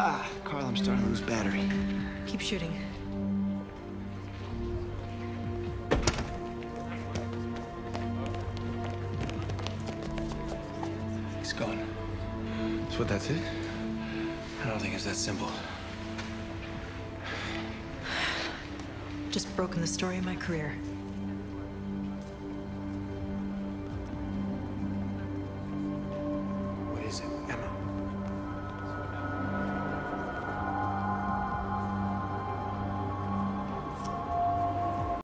Ah, Carl, I'm starting to lose battery. Keep shooting. He's gone. So what, that's it? I don't think it's that simple. Just broken the story of my career.